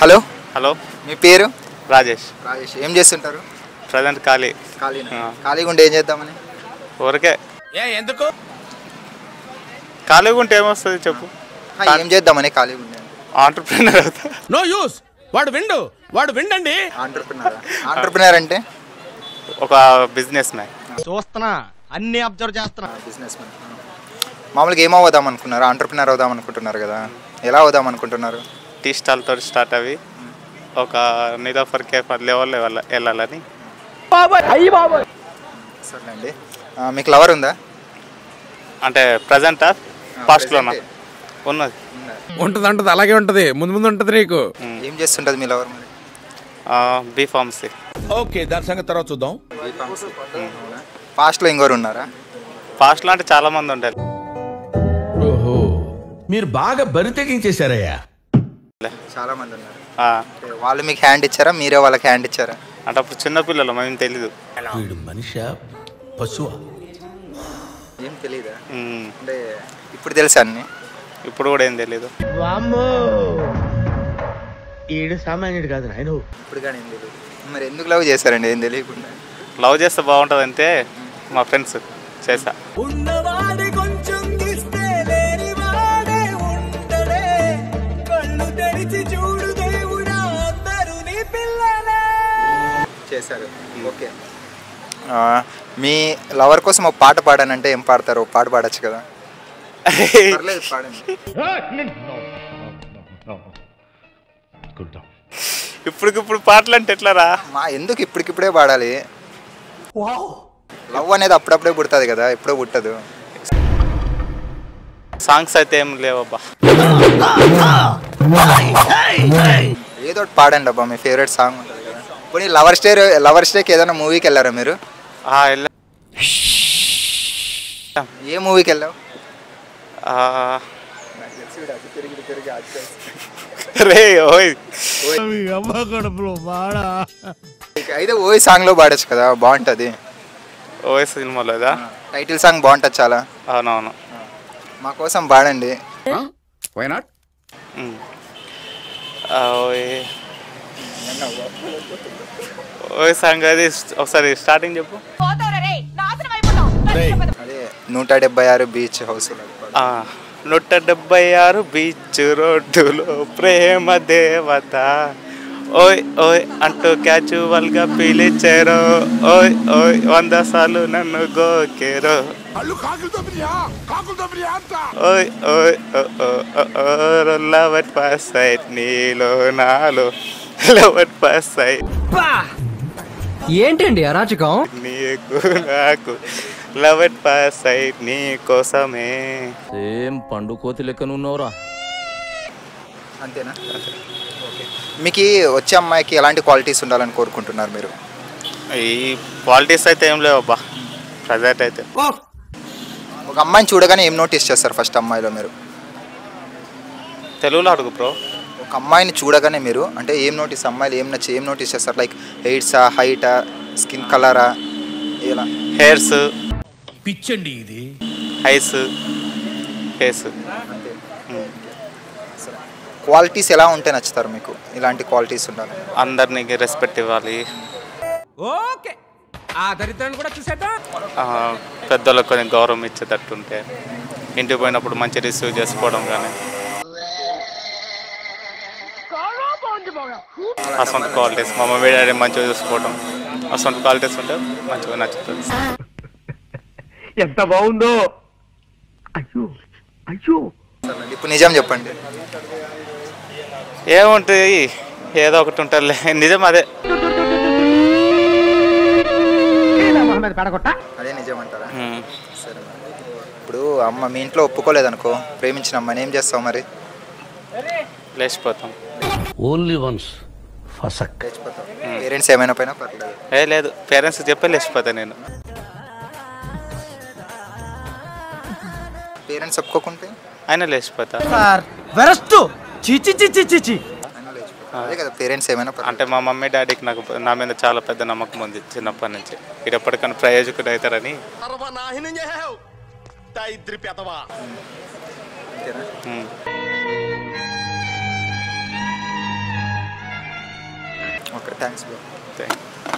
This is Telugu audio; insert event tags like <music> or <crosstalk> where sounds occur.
హలో. హలో. మీ పేరు? రాజేష్. రాజేష్. ఏం చేస్తుంటారు? ప్రజెంట్ ఖాళీ. ఖాళీనా? ఆ. ఖాళీగా ఉంటే ఏం చేద్దామని? ఊరికే. ఎందుకు? ఖాళీగా ఉంటే ఏమొస్తుంది చెప్పు? ఆ, ఏం చేద్దామని ఖాళీగా ఉండే? ఆంటర్ప్రినర్ అవుతా. No use. వాడు విండు. వాడు విండండి. ఆంటర్ప్రినర్ ఆంటర్ప్రినర్ అంటే? ఒక బిజినెస్ మ్యాన్. చూస్తున్నా. అన్ని అబ్జర్వ్ చేస్తున్నా. Business man. మామూలుగా ఏం అవుదాం అనుకున్నారు ఆంటర్ప్రినర్ అవుదాం అనుకుంటున్నారు కదా. ఎలా అవుదాం అనుకుంటున్నారు టీ స్టాల్తో స్టార్ట్ అవి. ఒక నీలోఫర్ కేఫ్ లెవెల్ లెవెల్ వెళ్ళాలని. సరేనండి మీకు లవర్ ఉందా? అంటే ప్రజెంటా? పాస్ట్లోనా? ఉన్నది. ఉంటది ఉంటది అలాగే ఉంటది. ముందు ముందు ఉంటది నీకు. ఏం చేస్తుంటది మీ లవర్ మరి? B pharmacy. ఓకే దాని సంగతి తర్వాత చూద్దాం. పాస్ట్లో ఇంకోరు ఉన్నారా? పాస్ట్లో అంటే చాలా మంది ఉంటారు ఓహో మీరు బాగా బరి తెగించేశారయ్యా. చాలా మంది ఉన్నారు. వాళ్ళు మీకు హ్యాండ్ ఇచ్చారా? మీరే వాళ్ళకి హ్యాండ్ ఇచ్చారా? అంటే అప్పుడు చిన్నపిల్లలు మేము తెలీదు. వీడు మనిషి పశువా? ఏం తెలియదా ఉమ్, అంటే ఇప్పుడు తెలుసా అన్ని? ఇప్పుడు కూడా ఏం తెలీదు. ఈడు సామాన్యుడు కాదు నాయన. ఇప్పుడు కానీ ఏం తెలియదు మరి ఎందుకు లవ్ చేశారండి? ఏం తెలియకుండా. లవ్ చేస్తే బాగుంటుంది అంటే మా ఫ్రెండ్స్ చేసా చేశారు. ఓకే. ఆ, మీ లవర్ కోసం ఒక పాట పాడానంటే ఏం పాడతారు? పాట పాడచ్చు కదా? <laughs> ఇప్పటికిప్పుడు పాటలు అంటే ఎట్లారా? మా ఎందుకు ఇప్పటికిప్పుడే పాడాలి? లవ్ అనేది అప్పుడప్పుడే పుడుతుంది కదా ఎప్పుడో పుట్టదు. సాంగ్స్ అయితే ఏం లేవబ్బా. ఏదో ఒకటి పాడండి అబ్బా మీ ఫేవరెట్ సాంగ్ ఉంటుంది. కదా పోనీ లవర్ స్టే లవర్ స్టేకి ఏదైనా మూవీకి వెళ్ళారా మీరు? వెళ్ళా. ఏ మూవీకి వెళ్ళావు? ఆ, రే ఓయ్. అయితే ఓయి సాంగ్లో పాడచ్చు కదా బాగుంటుంది. ఓయ్ సినిమాలో టైటిల్ సాంగ్ బాగుంటుంది చాలా. అవునవును. మా కోసం పాడండి. వై నాట్ ఓయ్. ఓయ్ సాంగ్ అది ఒకసారి స్టార్టింగ్ చెప్పు నూట డెబ్బై ఆరు బీచ్ హౌస్ ఆ, నూట డెబ్బై ఆరు బీచ్ రోడ్డులో ప్రేమ దేవత ఓయ్ ఓయ్ అంటూ క్యాచువల్గా పిలిచారో ఓయ్ ఓయ్ వంద సార్లు నన్ను గోకేరో ఓయ్ ఓయ్ లవట్ పాస్ సైట్ నీలో నాలో లవట్ పాస్ సైట్ ఏంటండి అరాచకం? నీకు నాకు పాస్ సైట్ నీ కోసమే. సేమ్ పండు కోతి లెక్కన ఉన్నవరా. అంతేనా? ఓకే. మీకు వచ్చే అమ్మాయికి ఎలాంటి క్వాలిటీస్ ఉండాలని కోరుకుంటున్నారు మీరు? ఈ క్వాలిటీస్ అయితే ఏం లేవు అబ్బా. ప్రజెంట్ అయితే. ఒక అమ్మాయిని చూడగానే ఏం నోటీస్ చేస్తారు ఫస్ట్ అమ్మాయిలో మీరు? తెలుగులో అడుగు బ్రో. ఒక అమ్మాయిని చూడగానే మీరు అంటే ఏం నోటీస్ అమ్మాయిలు ఏం నచ్చి ఏం నోటీస్ చేస్తారు? లైక్ హెయిట్సా హైటా స్కిన్ కలరా ఇలా హెయిర్స్. పిచ్చండి ఇది. ఐస్. ఫేస్. క్వాలిటీస్ ఎలా ఉంటే నచ్చుతారు మీకు? ఇలాంటి క్వాలిటీస్ ఉండాలి. అందరినీ రెస్పెక్ట్ ఇవ్వాలి. ఓకే. ఆ దరిద్రాన్ని కూడా చూసేద్దాం. ఆ, పెద్దలకు కొంచెం గౌరవం ఇచ్చేటట్టు ఉంటే ఇంటికి పోయినప్పుడు మంచి రిసీవ్ చేసుకోవడం కానీ అసొంత క్వాలిటీస్ మా మమ్మీ డాడీ మంచిగా చూసుకోవడం అసొంత క్వాలిటీస్ ఉంటే మంచిగా నచ్చుతుంది. <laughs> ఎంత బాగుందో. అయ్యో అయ్యో. ఇప్పుడు నిజం చెప్పండి. ఏముంటుంది ఏదో ఒకటి ఉంటుంది <laughs> నిజం అదే. మొహమ్మద్ పడగొట్ట? అదే నిజం అంటారా. సరే. ఇప్పుడు అమ్మ మీ ఇంట్లో ఒప్పుకోలేదనుకో ప్రేమించిన అమ్మని ఏం చేస్తావు మరి? లేచిపోతాం. ఓన్లీ వన్స్ ఫసక్. పేరెంట్స్ ఏమైనా పైన పర్లేదు ఏ లేదు. పేరెంట్స్ చెప్పే లేచిపోతా నేను. పేరెంట్స్ ఒప్పుకోకుంటే? అయినా లేచిపోతా. వెరస్ట్ చిచి చిచి చిచి అదే కదా పేరెంట్స్ ఏమైనా పర్లేదు అంటే మా మమ్మీ డాడీకి నాకు నా మీద చాలా పెద్ద నమ్మకం ఉంది చిన్నప్పటి నుంచి. ఇది ఎప్పటికైనా ప్రయోజకుడు అవుతారని. అంతేనా? ఉమ్. Okay thanks bro thank